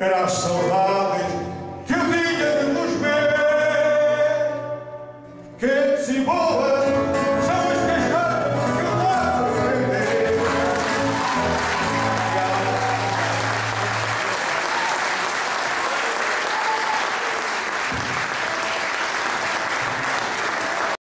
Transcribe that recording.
era saudades que o dia de vos ver. Que se